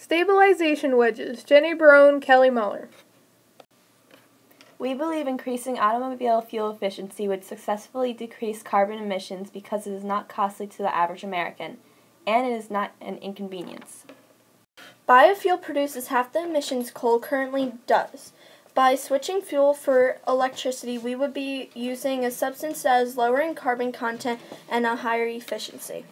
Stabilization wedges. Jenny Barone, Kelly Muller. We believe increasing automobile fuel efficiency would successfully decrease carbon emissions because it is not costly to the average American, and it is not an inconvenience. Biofuel produces half the emissions coal currently does. By switching fuel for electricity, we would be using a substance that is lower in carbon content and a higher efficiency.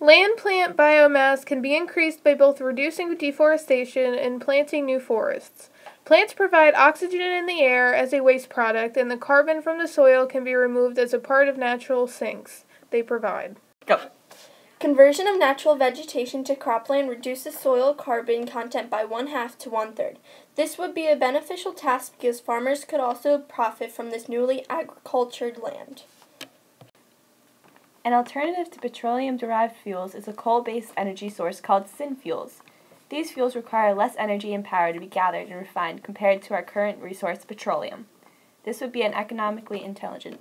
Land plant biomass can be increased by both reducing deforestation and planting new forests. Plants provide oxygen in the air as a waste product, and the carbon from the soil can be removed as a part of natural sinks they provide. Go. Conversion of natural vegetation to cropland reduces soil carbon content by one half to one third. This would be a beneficial task because farmers could also profit from this newly agricultured land. An alternative to petroleum derived fuels is a coal based energy source called synfuels. These fuels require less energy and power to be gathered and refined compared to our current resource, petroleum. This would be an economically intelligent.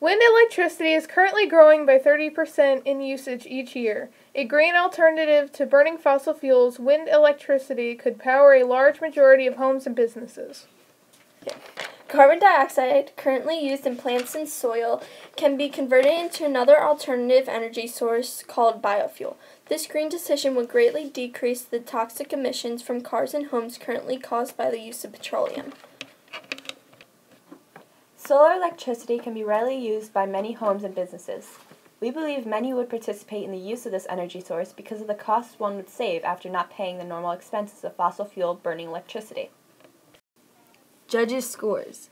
Wind electricity is currently growing by 30% in usage each year. A green alternative to burning fossil fuels, wind electricity could power a large majority of homes and businesses. Carbon dioxide, currently used in plants and soil, can be converted into another alternative energy source called biofuel. This green decision would greatly decrease the toxic emissions from cars and homes currently caused by the use of petroleum. Solar electricity can be readily used by many homes and businesses. We believe many would participate in the use of this energy source because of the cost one would save after not paying the normal expenses of fossil fuel burning electricity. Judges' scores.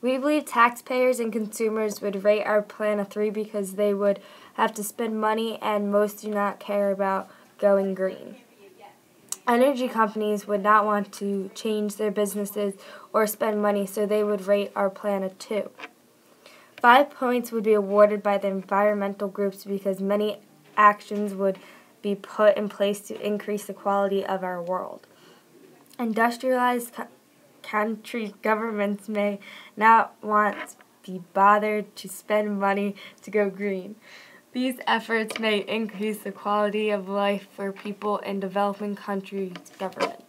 We believe taxpayers and consumers would rate our plan a 3 because they would have to spend money and most do not care about going green. Energy companies would not want to change their businesses or spend money, so they would rate our plan a 2. Five points would be awarded by the environmental groups because many actions would be put in place to increase the quality of our world. Industrialized country governments may not want to be bothered to spend money to go green. These efforts may increase the quality of life for people in developing countries' governments.